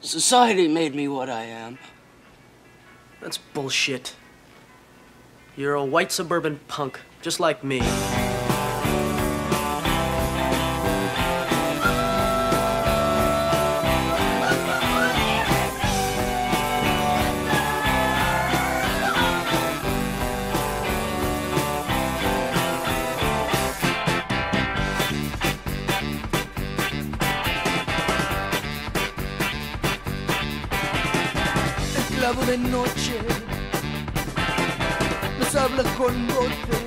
Society made me what I am. That's bullshit. You're a white suburban punk, just like me. De noche, nos habla con bote,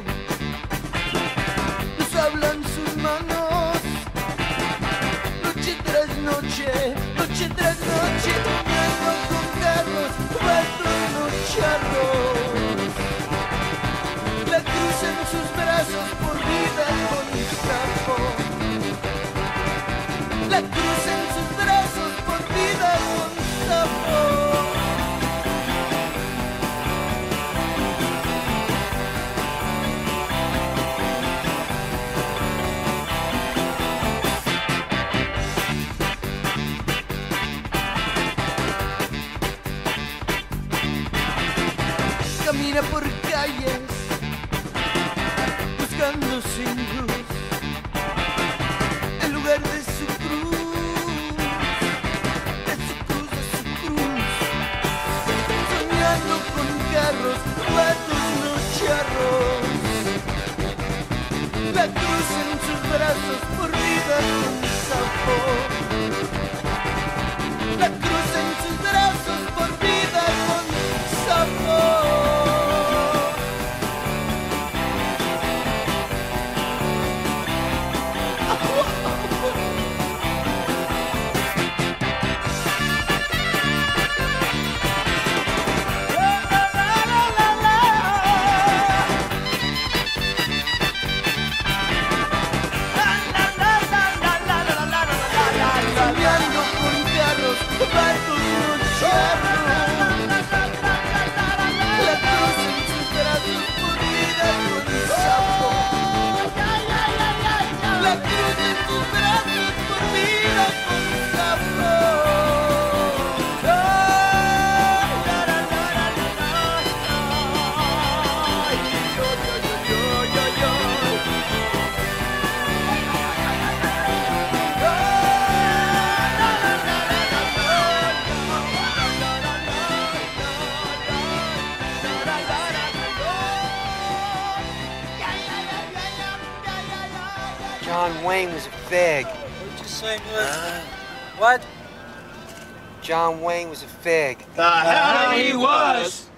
nos hablan sus manos, noche tras noche, noche tras noche, soñando con carros, cuartos, los charros, la cruz en sus brazos por vida con sapo, la cruz en sus brazos por vida camina por calles buscando sin luz el lugar de su cruz, de su cruz, de su cruz, soñando con carros, patos, no charros, la cruz en sus brazos por vida con sapo, Con carros, patos, John Wayne was a fig. What'd you say, Liz? What? John Wayne was a fig. The hell he was!